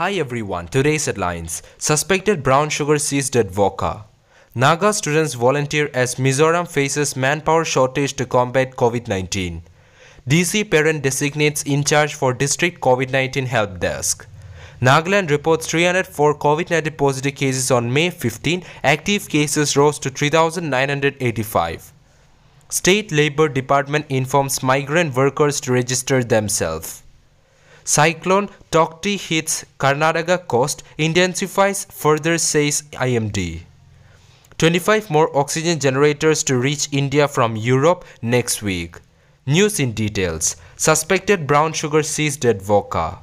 Hi everyone, today's headlines. Suspected brown sugar seized at Wokha. Naga students volunteer as Mizoram faces manpower shortage to combat COVID-19. DC Peren designates in charge for district COVID-19 help desk. Nagaland reports 304 COVID-19 positive cases on May 15. Active cases rose to 3,985. State Labor Department informs migrant workers to register themselves. Cyclone Tauktae hits Karnataka coast, intensifies further says IMD. 25 more oxygen generators to reach India from Europe next week. News in details. Suspected brown sugar seized at Wokha.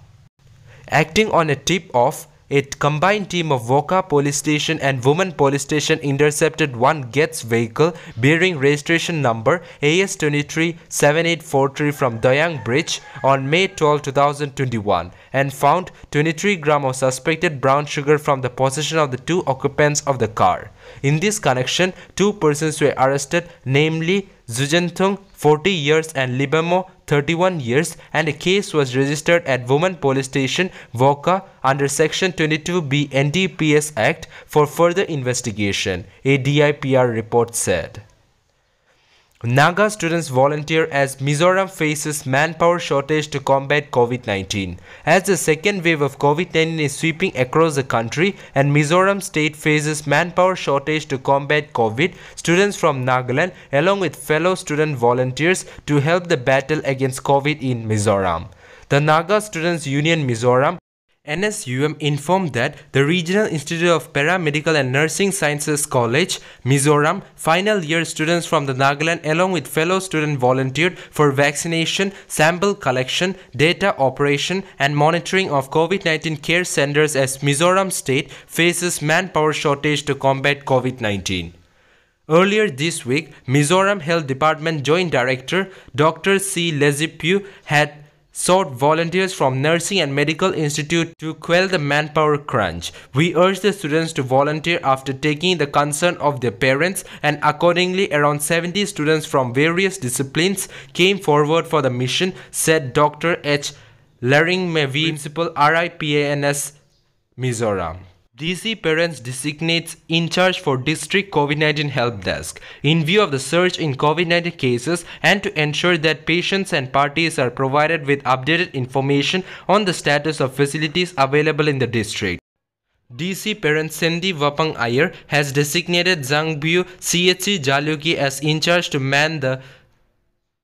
Acting on a tip off, a combined team of Wokha police station and woman police station intercepted one Getz vehicle bearing registration number AS237843 from Doyang Bridge on May 12, 2021 and found 23 gram of suspected brown sugar from the possession of the two occupants of the car. In this connection, two persons were arrested, namely Zujantung, 40 years and Libamo, 31 years and a case was registered at Women Police Station, Wokha under Section 22B NDPS Act for further investigation, a DIPR report said. Naga students volunteer as Mizoram faces manpower shortage to combat COVID-19. As the second wave of COVID-19 is sweeping across the country and Mizoram state faces manpower shortage to combat COVID, students from Nagaland along with fellow student volunteers to help the battle against COVID in Mizoram. The Naga Students Union Mizoram NSUM informed that the Regional Institute of Paramedical and Nursing Sciences College, Mizoram, final year students from the Nagaland along with fellow students volunteered for vaccination, sample collection, data operation and monitoring of COVID-19 care centers as Mizoram state faces manpower shortage to combat COVID-19. Earlier this week, Mizoram Health Department Joint Director Dr. C. Lezipu had sought volunteers from nursing and medical institute to quell the manpower crunch. We urge the students to volunteer after taking the concern of their parents and accordingly around 70 students from various disciplines came forward for the mission said Dr. H. Laringmevi, Principal RIPANS Mizoram. DC Perens designates in charge for district COVID-19 help desk in view of the surge in COVID-19 cases and to ensure that patients and parties are provided with updated information on the status of facilities available in the district. DC Peren Cindy Wapang Ayer has designated Zhangbyu CHC Jalukie as in charge to man the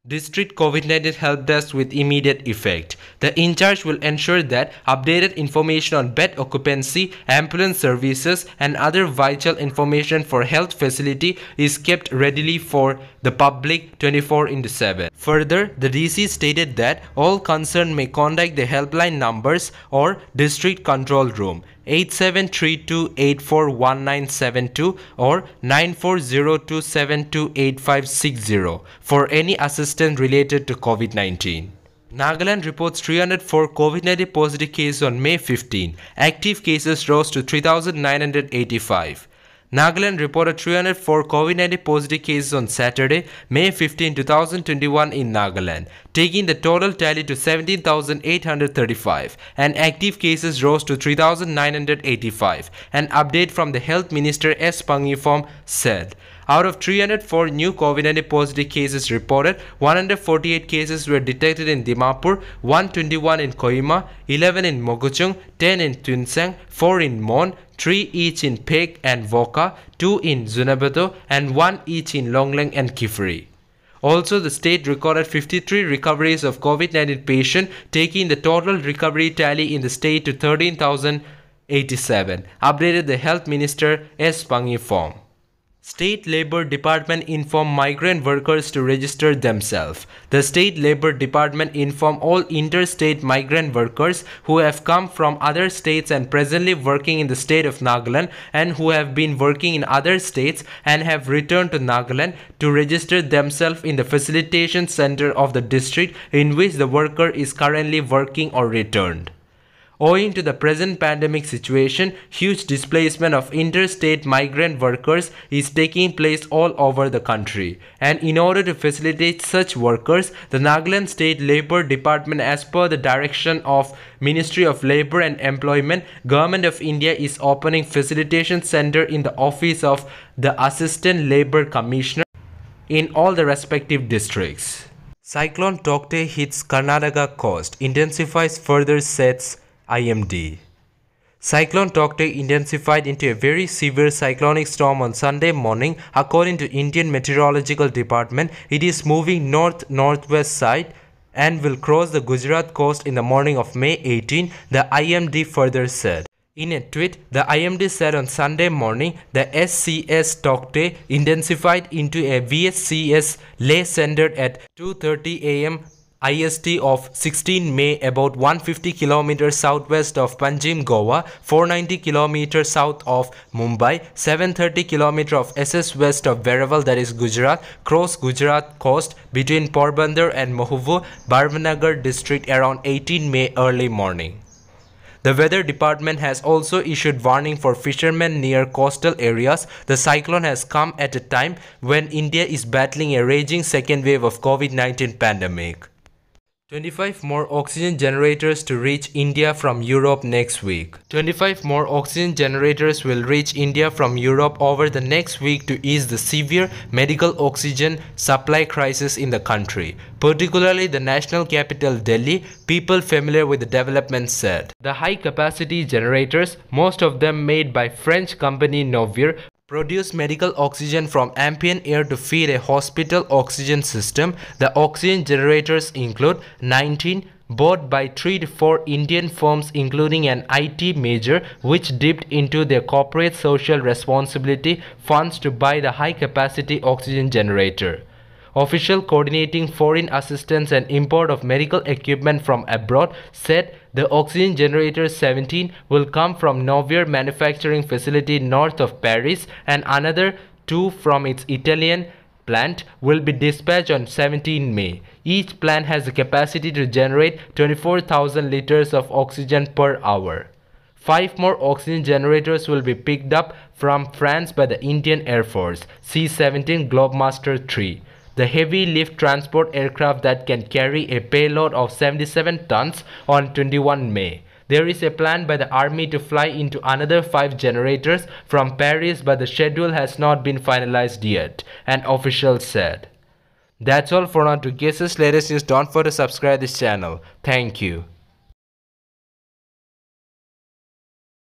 District COVID-19 help desk with immediate effect. The in charge will ensure that updated information on bed occupancy, ambulance services and other vital information for health facility is kept readily for the public 24 into 7. Further, the DC stated that all concerned may contact the helpline numbers or district control room 8732841972 or 9402728560 for any assistance related to COVID-19. Nagaland reports 304 COVID-19 positive cases on May 15. Active cases rose to 3,985. Nagaland reported 304 COVID-19 positive cases on Saturday, May 15, 2021 in Nagaland, taking the total tally to 17,835 and active cases rose to 3,985. An update from the Health Minister S. Pangnyu Phom said. Out of 304 new COVID-19 positive cases reported, 148 cases were detected in Dimapur, 121 in Kohima, 11 in Mokokchung, 10 in Tuensang, 4 in Mon, 3 each in Phek and Wokha, 2 in Zunheboto, and 1 each in Longleng and Kiphire. Also, the state recorded 53 recoveries of COVID-19 patients, taking the total recovery tally in the state to 13,087, updated the Health Minister S. Pangnyu Phom. State Labor Department inform migrant workers to register themselves. The State Labor Department inform all interstate migrant workers who have come from other states and presently working in the state of Nagaland and who have been working in other states and have returned to Nagaland to register themselves in the facilitation center of the district in which the worker is currently working or returned. Owing to the present pandemic situation, huge displacement of interstate migrant workers is taking place all over the country. And in order to facilitate such workers, the Nagaland State Labour Department as per the direction of Ministry of Labour and Employment, Government of India is opening facilitation center in the office of the Assistant Labour Commissioner in all the respective districts. Cyclone Tauktae hits Karnataka coast, intensifies further sets IMD. Cyclone Tauktae intensified into a very severe cyclonic storm on Sunday morning. According to Indian Meteorological Department, it is moving north-northwest side and will cross the Gujarat coast in the morning of May 18, the IMD further said. In a tweet, the IMD said on Sunday morning the SCS Tauktae intensified into a VSCS lay centered at 2.30 am IST of 16 May about 150 km southwest of Panjim, Goa, 490 km south of Mumbai, 730 km of SS west of Veraval that is Gujarat, cross Gujarat coast between Porbandar and Mahuva, Bhavnagar district around 18 May early morning. The weather department has also issued warning for fishermen near coastal areas. The cyclone has come at a time when India is battling a raging second wave of COVID-19 pandemic. 25 more oxygen generators to reach India from Europe next week. 25 more oxygen generators will reach India from Europe over the next week to ease the severe medical oxygen supply crisis in the country, particularly the national capital Delhi, people familiar with the development said. The high capacity generators, most of them made by French company Novair, Produce medical oxygen from ambient air to feed a hospital oxygen system. The oxygen generators include 19 bought by 3 to 4 Indian firms including an IT major which dipped into their corporate social responsibility funds to buy the high capacity oxygen generator official coordinating foreign assistance and import of medical equipment from abroad said the oxygen generator 17 will come from Novair manufacturing facility north of Paris and another two from its Italian plant will be dispatched on 17 May. Each plant has the capacity to generate 24,000 liters of oxygen per hour. Five more oxygen generators will be picked up from France by the Indian Air Force C-17 Globemaster 3 the heavy lift transport aircraft that can carry a payload of 77 tons on 21 May. There is a plan by the army to fly into another 5 generators from Paris but the schedule has not been finalized yet, an official said. That's all for now to guesses latest news. Don't forget to subscribe this channel. Thank you.